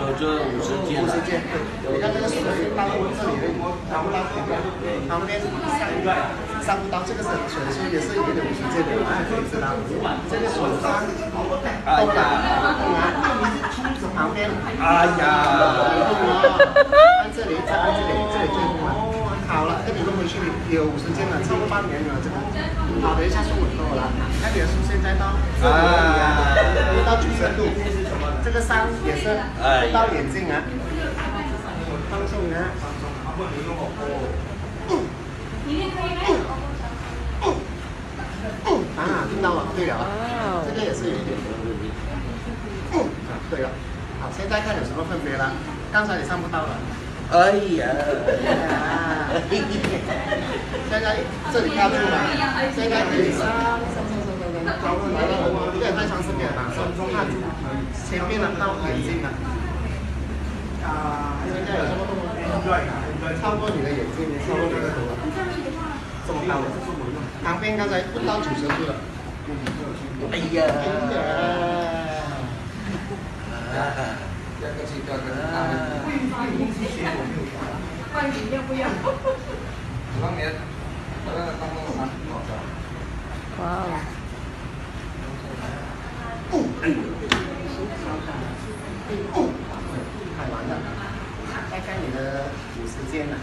我就五十件。五十件，你看这个水到这里拿不到旁边，旁边上不到，这个是水是也是有点五十件的，知道。这个水上哎动了，呀，旁边，哎呀，按这里，再按这里，这里最痛了。好了，这里弄回去有五十件了，超过半年了，这个。好，等一下送我够了。那点数现在到啊，到九十度，这个山也是不到眼睛啊。放松啊，放松。啊，听到了，对了，这个也是有一点的。啊，对了，好，现在看有什么分别了？刚才你上不到了。哎呀，现在这里卡住了，现在可以上上上上上上，来了，这个太长时间了，上卡住，前面了到眼睛了。啊，现在有什么动作？超过你的眼睛，超过你的头了，这么高了。旁边刚才不到九十度了。哎呀，要客气，不要客气。换饮料不要。当年，那个当当啥？哇哦！看完了，再看你的五十肩了。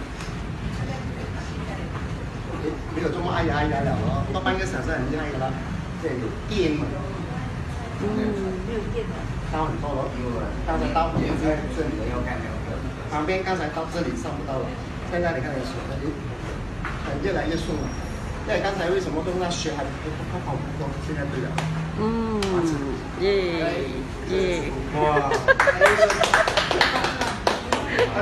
没有这么哎呀哎呀了哦，到半个小时很厉害的了，这有电嘛？嗯，没有电的。刀很多了，刚才刀旁边在这里的要看没有？旁边刚才到这里上不到了，现在你看的水了，很越来越顺了。因为刚才为什么动那血还不不跑不多，现在对了。嗯，耶耶。哇！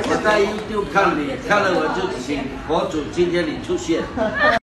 我在 YouTube 看你，看了我就请佛祖今天你出现。